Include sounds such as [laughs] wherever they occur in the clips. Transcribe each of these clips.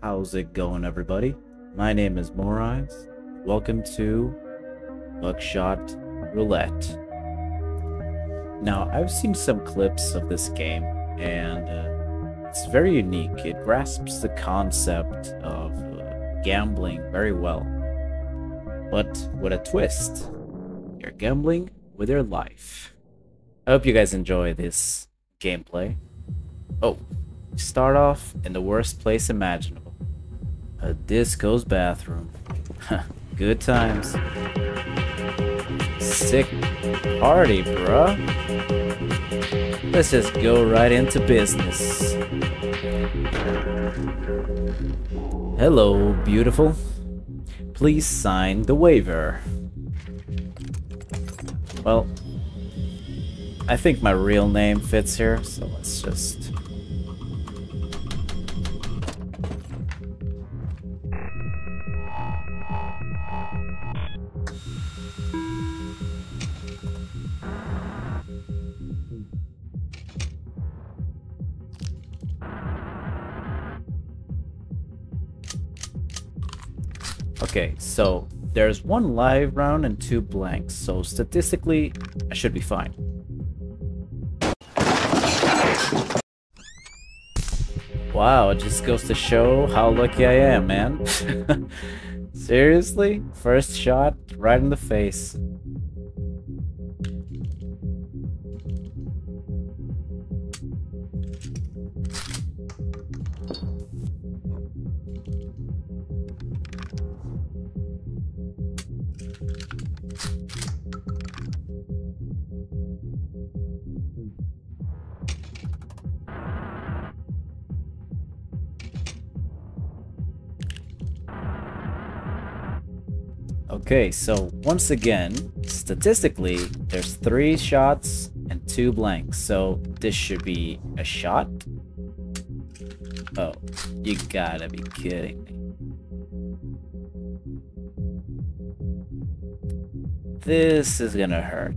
How's it going, everybody? My name is MorEyes. Welcome to Buckshot Roulette. Now, I've seen some clips of this game, and uh, it's very unique. It grasps the concept of uh, gambling very well, but with a twist. You're gambling with your life. I hope you guys enjoy this gameplay. Oh, start off in the worst place imaginable. A disco's bathroom. [laughs] Good times. Sick party, bruh. Let's just go right into business. Hello, beautiful. Please sign the waiver. Well, I think my real name fits here, so let's just... Okay, so there's one live round and two blanks, so statistically, I should be fine. Wow, it just goes to show how lucky I am, man. [laughs] Seriously? First shot, right in the face. Okay, so once again, statistically, there's three shots and two blanks, so this should be a shot? Oh, you gotta be kidding me. This is gonna hurt.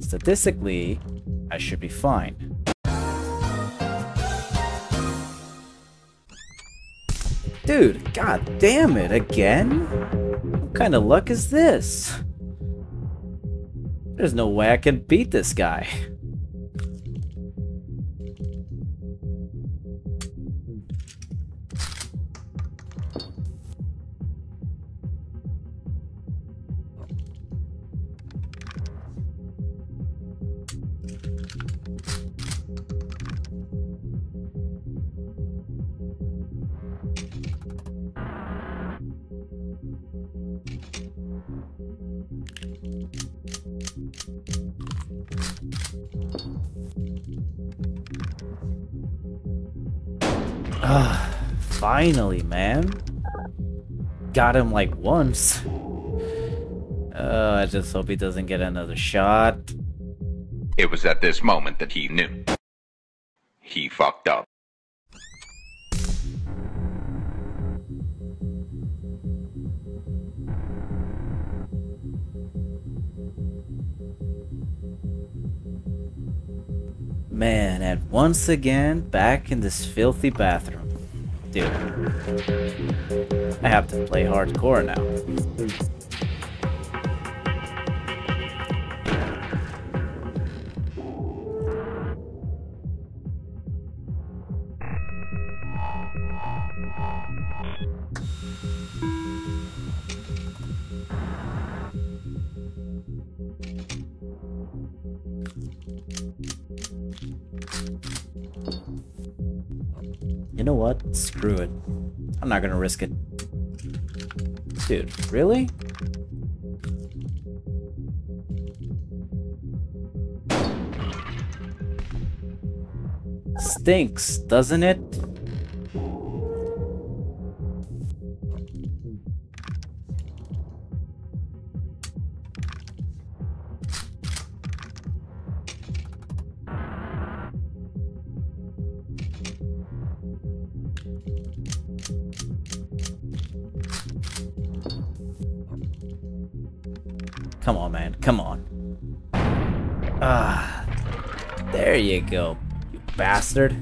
Statistically, I should be fine. Dude, god damn it, again? What kind of luck is this? There's no way I can beat this guy. Ah, finally, man. Got him like once. Uh, I just hope he doesn't get another shot. It was at this moment that he knew. He fucked up. Man, and once again, back in this filthy bathroom. Dude. I have to play hardcore now. Not gonna risk it. Dude, really? Stinks, doesn't it? Come on, man. Come on. Ah. There you go, you bastard.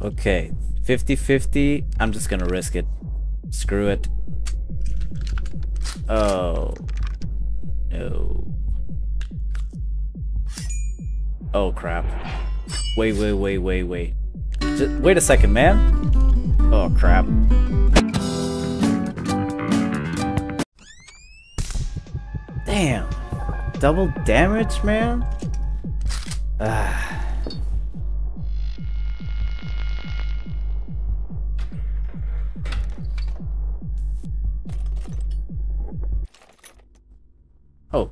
Okay, 50-50. I'm just gonna risk it. Screw it. Oh. No. Oh, crap. Wait, wait, wait, wait, wait. Just, wait a second, man. Oh, crap. Damn. Double damage, man? Ah. Oh.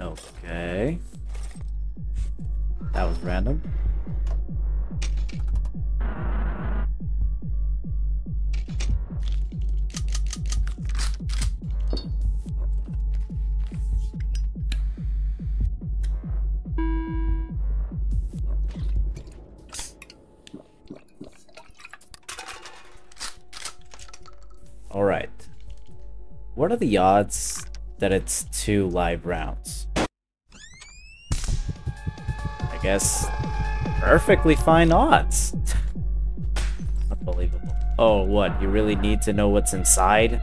Okay. That was random. What are the odds that it's two live rounds? I guess perfectly fine odds. [laughs] Unbelievable. Oh, what? You really need to know what's inside?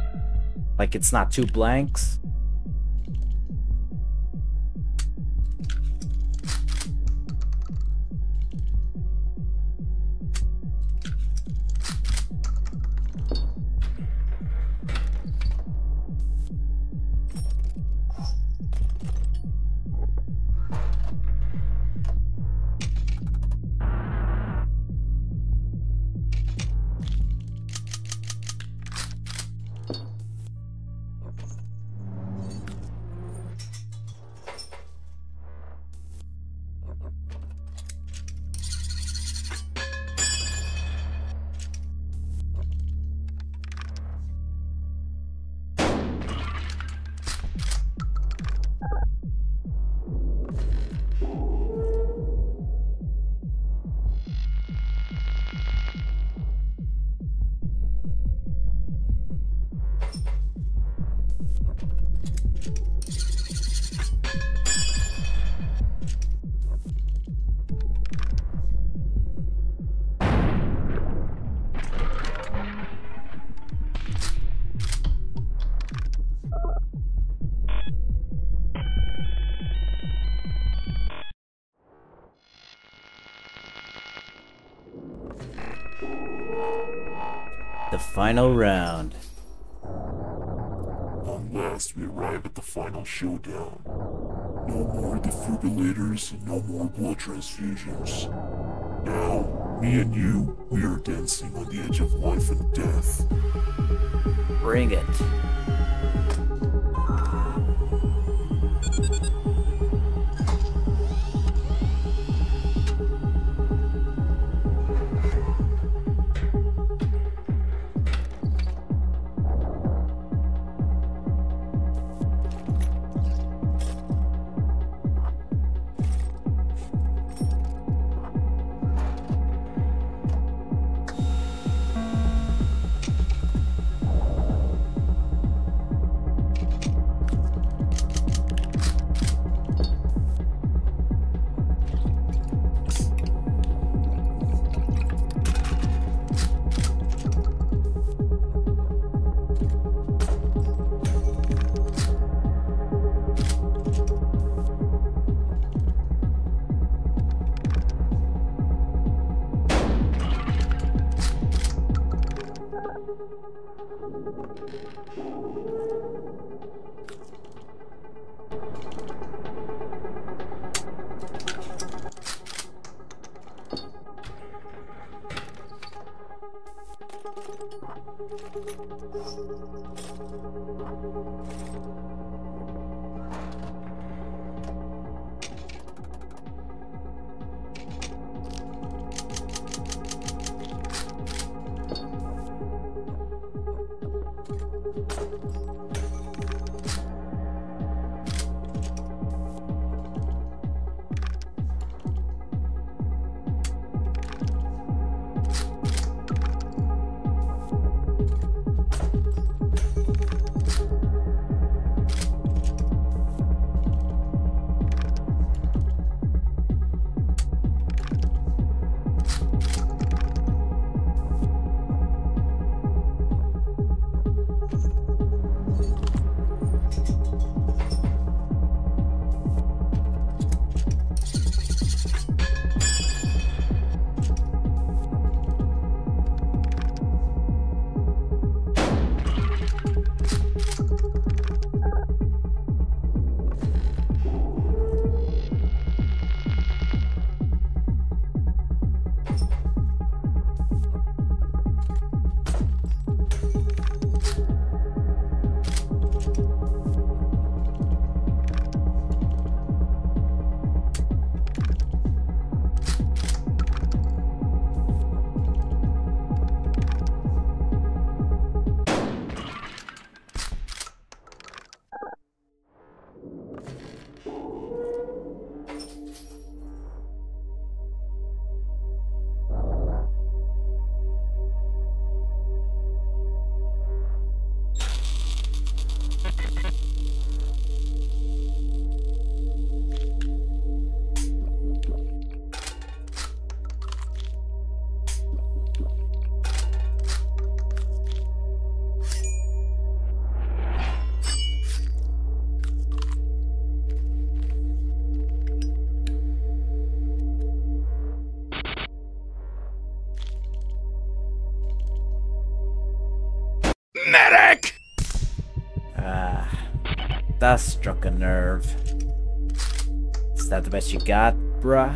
Like it's not two blanks? Final round. At last, we arrive at the final showdown. No more defibrillators and no more blood transfusions. Now, me and you, we are dancing on the edge of life and death. Bring it. Medic! Ah, that struck a nerve. Is that the best you got, bruh?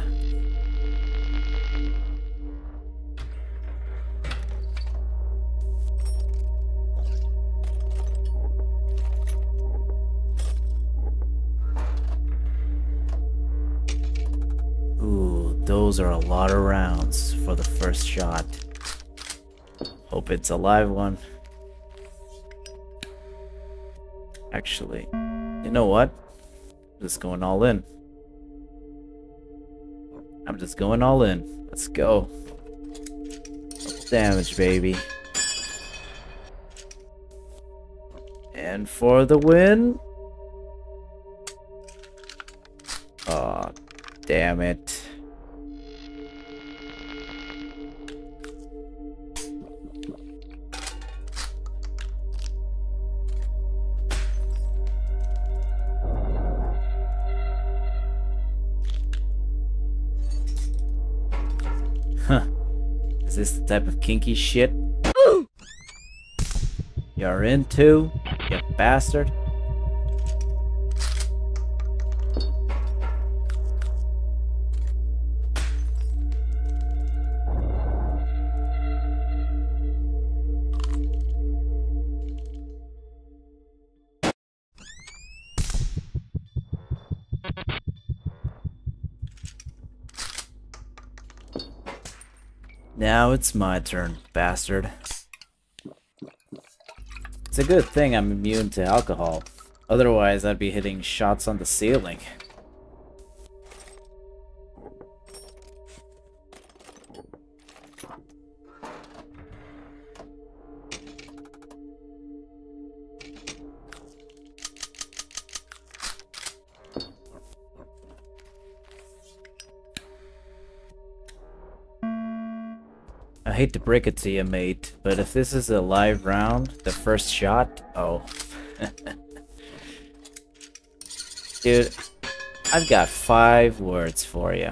Ooh, those are a lot of rounds for the first shot. Hope it's a live one. Actually, you know what? I'm just going all in. I'm just going all in. Let's go. Damage, baby. And for the win. Aw, damn it. This the type of kinky shit [gasps] you're into, you bastard? Now it's my turn, bastard. It's a good thing I'm immune to alcohol. Otherwise, I'd be hitting shots on the ceiling. hate to break it to you, mate, but if this is a live round, the first shot, oh. [laughs] Dude, I've got five words for you.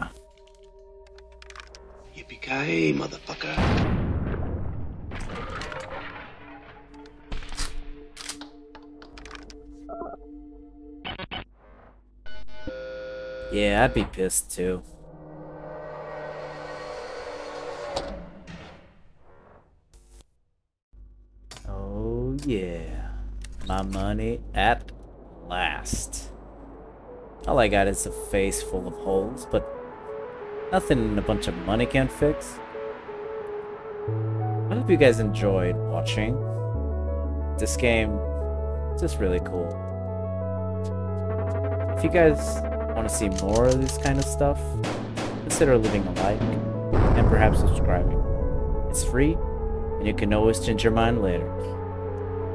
Yippee-ki-yay, motherfucker. Yeah, I'd be pissed too. My money at last. All I got is a face full of holes, but nothing a bunch of money can't fix. I hope you guys enjoyed watching. This game is just really cool. If you guys want to see more of this kind of stuff, consider leaving a like and perhaps subscribing. It's free, and you can always change your mind later.